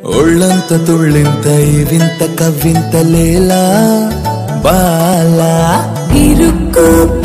ఒళ్ళంత తుళ్ళింత ఇవింత కవ్వింత లేలా Bala. ఇరుక్కు